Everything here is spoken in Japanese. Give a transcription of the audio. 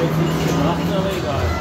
away, 6 to the left away, guys.